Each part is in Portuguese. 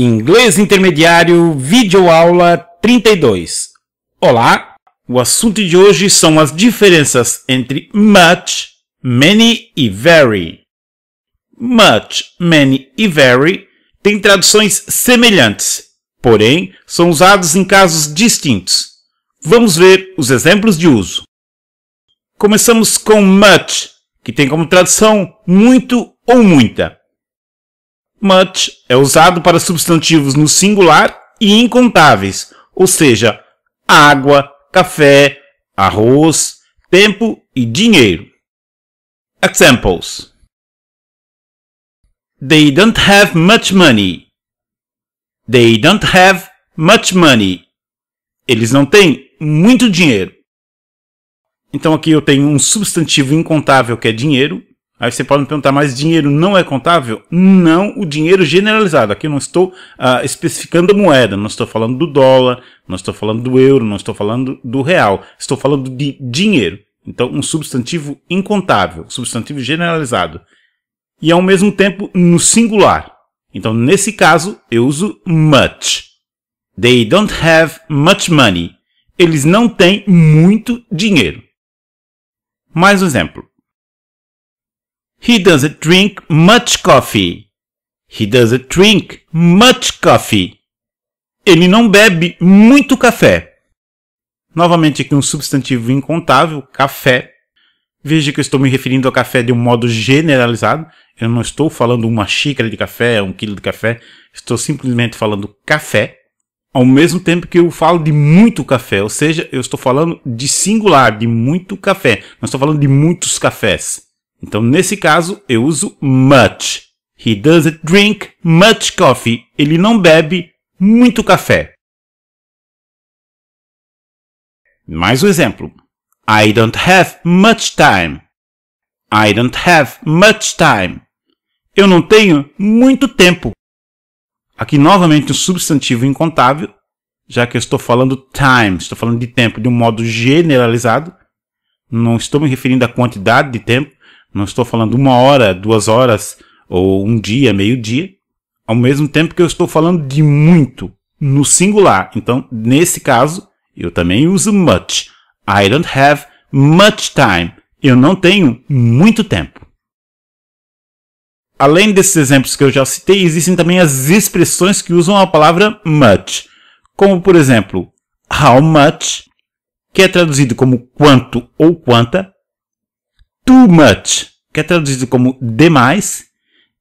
Inglês Intermediário, videoaula 32. Olá! O assunto de hoje são as diferenças entre much, many e very. Much, many e very têm traduções semelhantes, porém são usados em casos distintos. Vamos ver os exemplos de uso. Começamos com much, que tem como tradução muito ou muita. Much é usado para substantivos no singular e incontáveis, ou seja, água, café, arroz, tempo e dinheiro. Examples They don't have much money. They don't have much money. Eles não têm muito dinheiro. Então aqui eu tenho um substantivo incontável que é dinheiro Aí você pode me perguntar, mas dinheiro não é contável? Não o dinheiro generalizado. Aqui eu não estou uh, especificando a moeda, não estou falando do dólar, não estou falando do euro, não estou falando do real. Estou falando de dinheiro. Então, um substantivo incontável, substantivo generalizado. E ao mesmo tempo no singular. Então, nesse caso, eu uso much. They don't have much money. Eles não têm muito dinheiro. Mais um exemplo. He doesn't drink much coffee. He doesn't drink much coffee. Ele não bebe muito café. Novamente aqui um substantivo incontável, café. Veja que eu estou me referindo ao café de um modo generalizado. Eu não estou falando uma xícara de café, um quilo de café. Estou simplesmente falando café. Ao mesmo tempo que eu falo de muito café, ou seja, eu estou falando de singular, de muito café. Não estou falando de muitos cafés. Então, nesse caso, eu uso much. He doesn't drink much coffee. Ele não bebe muito café. Mais um exemplo. I don't have much time. I don't have much time. Eu não tenho muito tempo. Aqui novamente um substantivo incontável, já que eu estou falando time, estou falando de tempo de um modo generalizado. Não estou me referindo à quantidade de tempo, não estou falando uma hora, duas horas ou um dia, meio-dia, ao mesmo tempo que eu estou falando de muito no singular. Então, nesse caso, eu também uso much. I don't have much time. Eu não tenho muito tempo. Além desses exemplos que eu já citei, existem também as expressões que usam a palavra much, como por exemplo, how much, que é traduzido como quanto ou quanta, too much, que é traduzido como demais,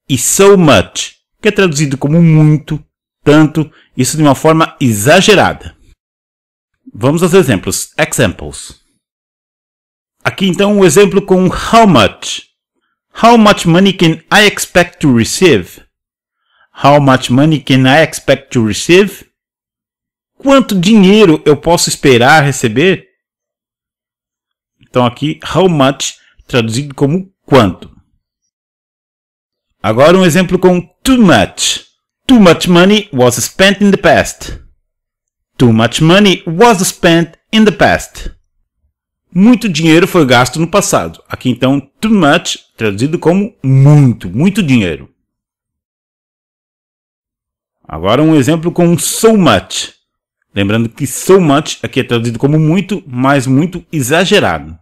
e so much, que é traduzido como muito, tanto, isso de uma forma exagerada. Vamos aos exemplos. Examples. Aqui então um exemplo com how much. How much money can I expect to receive? How much money can I expect to receive? Quanto dinheiro eu posso esperar receber? Então aqui how much traduzido como quanto. Agora um exemplo com too much. Too much money was spent in the past. Too much money was spent in the past. Muito dinheiro foi gasto no passado. Aqui então, too much, traduzido como muito, muito dinheiro. Agora um exemplo com so much. Lembrando que so much aqui é traduzido como muito, mas muito exagerado.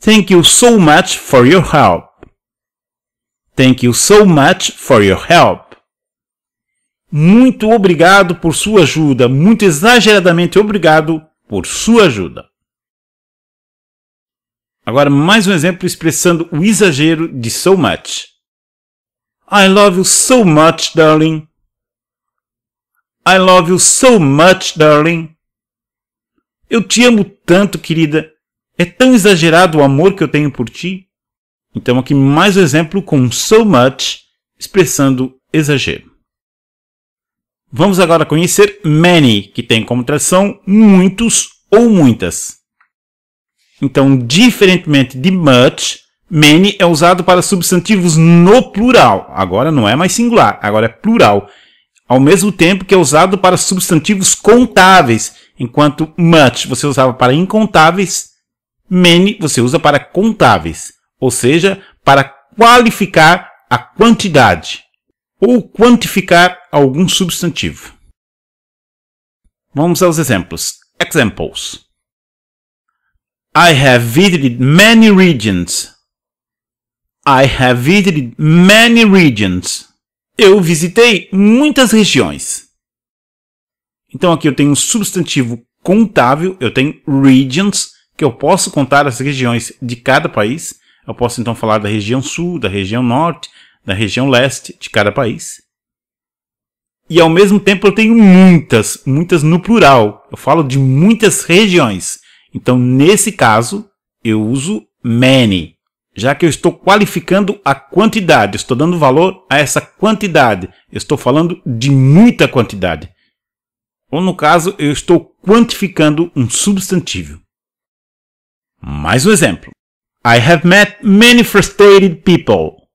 Thank you so much for your help. Thank you so much for your help. Muito obrigado por sua ajuda. Muito exageradamente obrigado por sua ajuda. Agora, mais um exemplo expressando o exagero de so much. I love you so much, darling. I love you so much, darling. Eu te amo tanto, querida. É tão exagerado o amor que eu tenho por ti? Então, aqui mais um exemplo com so much, expressando exagero. Vamos agora conhecer many, que tem como tradução muitos ou muitas. Então, diferentemente de much, many é usado para substantivos no plural. Agora não é mais singular, agora é plural. Ao mesmo tempo que é usado para substantivos contáveis, enquanto much você usava para incontáveis, Many você usa para contáveis, ou seja, para qualificar a quantidade ou quantificar algum substantivo. Vamos aos exemplos. Examples. I have visited many regions. I have visited many regions. Eu visitei muitas regiões. Então aqui eu tenho um substantivo contável, eu tenho regions, que eu posso contar as regiões de cada país. Eu posso então falar da região sul, da região norte, da região leste de cada país. E ao mesmo tempo eu tenho muitas, muitas no plural. Eu falo de muitas regiões. Então nesse caso eu uso many, já que eu estou qualificando a quantidade, estou dando valor a essa quantidade. Eu estou falando de muita quantidade. Ou no caso, eu estou quantificando um substantivo. Mais um exemplo. I have met many frustrated people.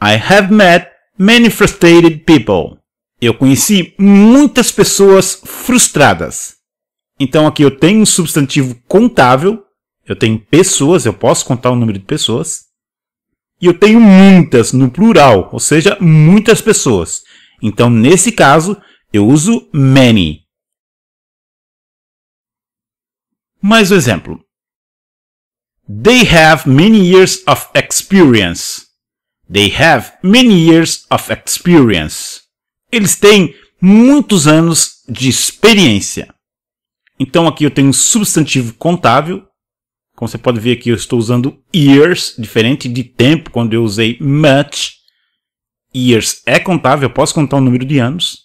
I have met many frustrated people. Eu conheci muitas pessoas frustradas. Então aqui eu tenho um substantivo contável, eu tenho pessoas, eu posso contar o número de pessoas. E eu tenho muitas no plural, ou seja, muitas pessoas. Então nesse caso eu uso many. Mais um exemplo. They have many years of experience. They have many years of experience. Eles têm muitos anos de experiência. Então aqui eu tenho um substantivo contável. Como você pode ver aqui, eu estou usando years, diferente de tempo, quando eu usei much. Years é contável, eu posso contar o número de anos.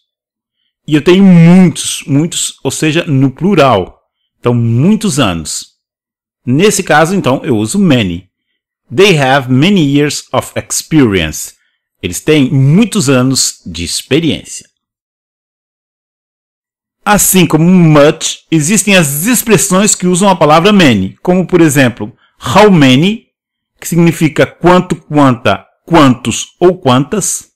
E eu tenho muitos, muitos, ou seja, no plural. Então, muitos anos. Nesse caso, então, eu uso many. They have many years of experience. Eles têm muitos anos de experiência. Assim como much, existem as expressões que usam a palavra many, como por exemplo, how many, que significa quanto, quanta, quantos ou quantas.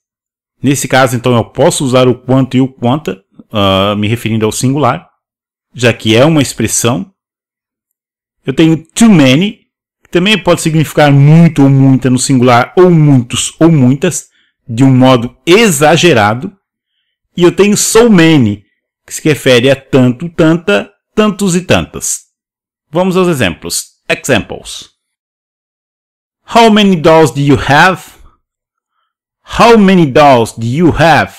Nesse caso, então, eu posso usar o quanto e o quanta, uh, me referindo ao singular já que é uma expressão. Eu tenho too many, que também pode significar muito ou muita no singular, ou muitos ou muitas, de um modo exagerado. E eu tenho so many, que se refere a tanto, tanta, tantos e tantas. Vamos aos exemplos. Examples. How many dolls do you have? How many dolls do you have?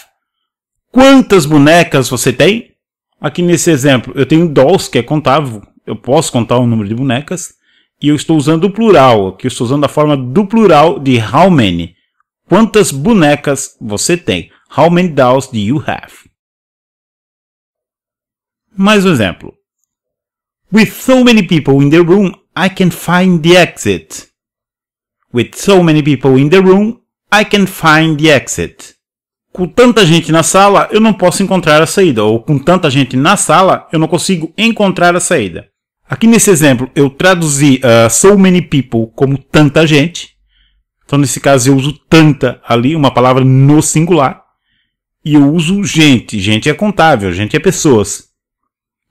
Quantas bonecas você tem? Aqui nesse exemplo, eu tenho dolls, que é contável, eu posso contar o número de bonecas, e eu estou usando o plural, aqui eu estou usando a forma do plural de how many. Quantas bonecas você tem? How many dolls do you have? Mais um exemplo. With so many people in the room, I can find the exit. With so many people in the room, I can find the exit com tanta gente na sala, eu não posso encontrar a saída, ou com tanta gente na sala, eu não consigo encontrar a saída. Aqui nesse exemplo, eu traduzi uh, so many people como tanta gente. Então, nesse caso, eu uso tanta ali, uma palavra no singular. E eu uso gente. Gente é contável, gente é pessoas.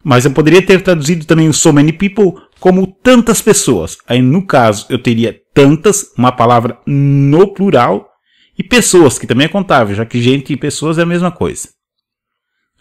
Mas eu poderia ter traduzido também o so many people como tantas pessoas. Aí, no caso, eu teria tantas, uma palavra no plural, e pessoas, que também é contável, já que gente e pessoas é a mesma coisa.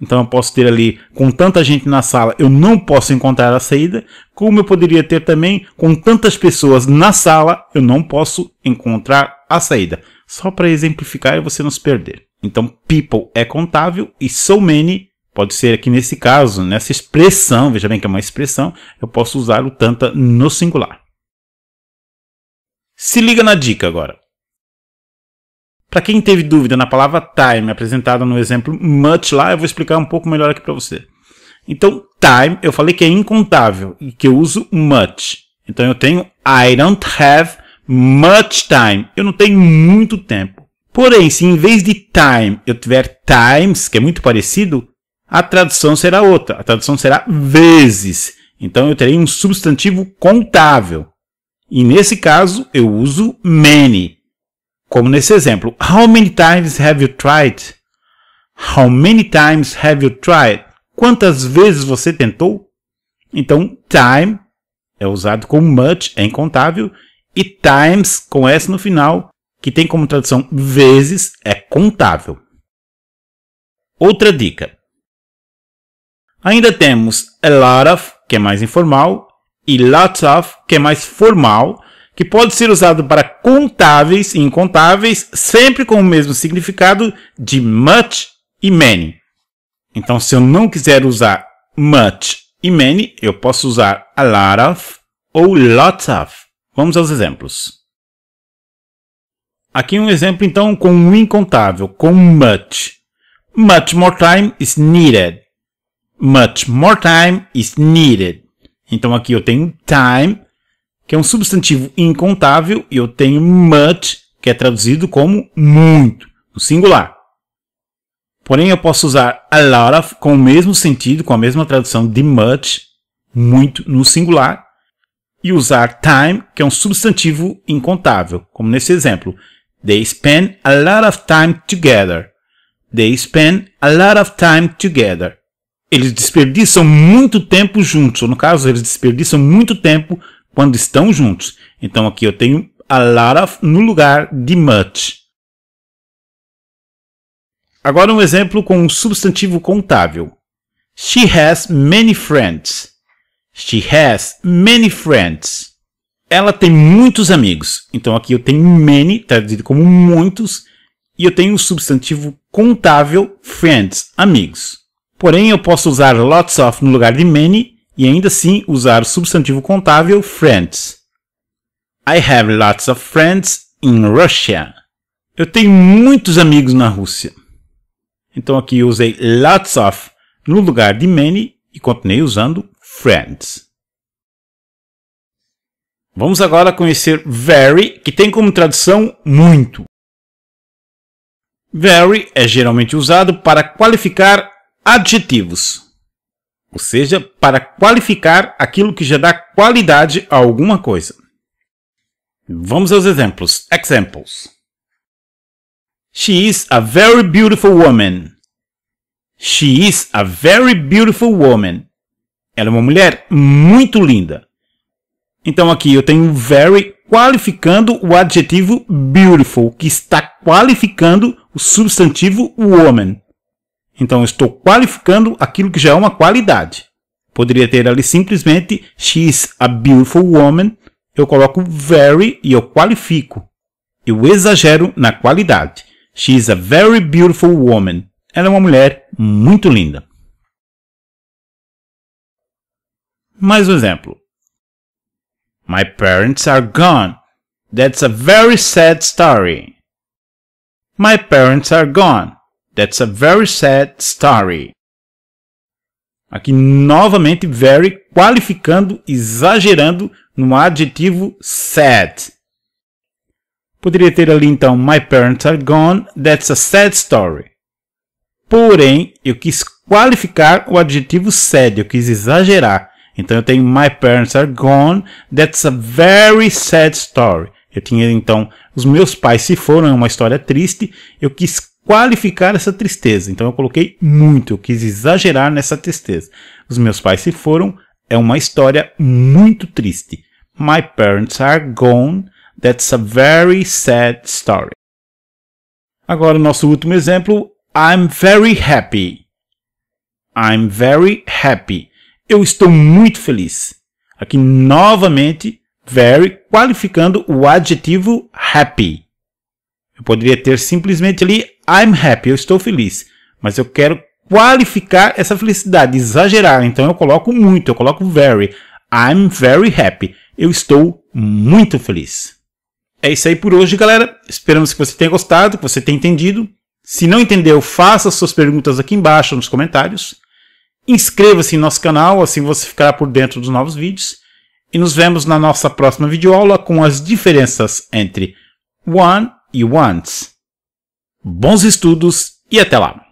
Então eu posso ter ali, com tanta gente na sala, eu não posso encontrar a saída, como eu poderia ter também, com tantas pessoas na sala, eu não posso encontrar a saída. Só para exemplificar e você não se perder. Então, people é contável e so many pode ser aqui nesse caso, nessa expressão, veja bem que é uma expressão, eu posso usar o tanta no singular. Se liga na dica agora. Para quem teve dúvida na palavra time apresentada no exemplo much lá, eu vou explicar um pouco melhor aqui para você. Então, time, eu falei que é incontável e que eu uso much. Então eu tenho I don't have much time. Eu não tenho muito tempo. Porém, se em vez de time eu tiver times, que é muito parecido, a tradução será outra. A tradução será vezes. Então eu terei um substantivo contável. E nesse caso eu uso many. Como nesse exemplo. How many times have you tried? How many times have you tried? Quantas vezes você tentou? Então, time é usado como much, é incontável, e times, com S no final, que tem como tradução vezes, é contável. outra dica. Ainda temos a lot of, que é mais informal, e lots of, que é mais formal, que pode ser usado para contáveis e incontáveis, sempre com o mesmo significado de much e many. Então, se eu não quiser usar much e many, eu posso usar a lot of ou lots of. Vamos aos exemplos. Aqui um exemplo então com o incontável, com much. Much more time is needed. Much more time is needed. Então aqui eu tenho time, que é um substantivo incontável, e eu tenho much, que é traduzido como muito, no singular. Porém, eu posso usar a lot of com o mesmo sentido, com a mesma tradução de much, muito, no singular, e usar time, que é um substantivo incontável, como nesse exemplo. They spend a lot of time together. They spend a lot of time together. Eles desperdiçam muito tempo juntos, ou no caso, eles desperdiçam muito tempo quando estão juntos. Então aqui eu tenho a lot of no lugar de much. Agora um exemplo com um substantivo contável. She has many friends. She has many friends. Ela tem muitos amigos. Então aqui eu tenho many, traduzido como muitos, e eu tenho o substantivo contável friends, amigos. Porém, eu posso usar lots of no lugar de many e ainda assim usar o substantivo contável friends. I have lots of friends in Russia. Eu tenho muitos amigos na Rússia. Então aqui eu usei lots of no lugar de many e continuei usando friends. Vamos agora conhecer very, que tem como tradução muito. Very é geralmente usado para qualificar adjetivos, ou seja, para qualificar aquilo que já dá qualidade a alguma coisa. Vamos aos exemplos. Examples. She is a very beautiful woman. She is a very beautiful woman. Ela é uma mulher muito linda. Então aqui eu tenho very qualificando o adjetivo beautiful, que está qualificando o substantivo woman. Então estou qualificando aquilo que já é uma qualidade. Poderia ter ali simplesmente she's a beautiful woman. Eu coloco very e eu qualifico. Eu exagero na qualidade. She is a very beautiful woman. Ela é uma mulher muito linda. Mais um exemplo. My parents are gone. That's a very sad story. My parents are gone. That's a very sad story. Aqui novamente very qualificando, exagerando no adjetivo sad. Poderia ter ali então My parents are gone, that's a sad story. Porém, eu quis qualificar o adjetivo sad, eu quis exagerar. Então eu tenho My parents are gone, that's a very sad story. Eu tinha então os meus pais se foram, é uma história triste. Eu quis qualificar essa tristeza. Então eu coloquei muito, eu quis exagerar nessa tristeza. Os meus pais se foram, é uma história muito triste. My parents are gone, That's a very sad story. Agora, o nosso último exemplo. I'm very happy. I'm very happy. Eu estou muito feliz. Aqui, novamente, very, qualificando o adjetivo happy. Eu poderia ter simplesmente ali I'm happy, eu estou feliz. Mas eu quero qualificar essa felicidade, exagerar. Então eu coloco muito, eu coloco very. I'm very happy. Eu estou muito feliz. É isso aí por hoje, galera. Esperamos que você tenha gostado, que você tenha entendido. Se não entendeu, faça suas perguntas aqui embaixo nos comentários. Inscreva-se em nosso canal, assim você ficará por dentro dos novos vídeos. E nos vemos na nossa próxima videoaula com as diferenças entre one e once. Bons estudos e até lá!